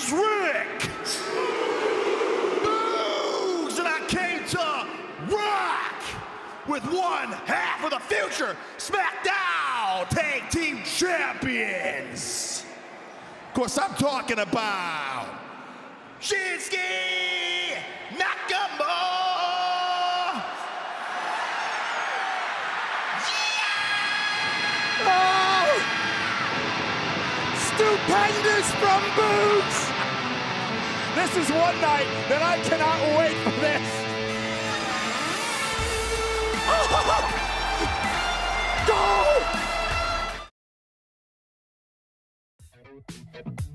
name's Rick. Boogs, and I came to rock with one half of the future SmackDown Tag Team Champions. Of course, I'm talking about Shinsuke Nakamura. Oh! Stupendous from Boogs! This is one night that I cannot wait for this. Go!